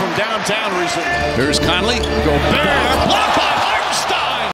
from downtown recently. Here's Conley. Go